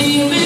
even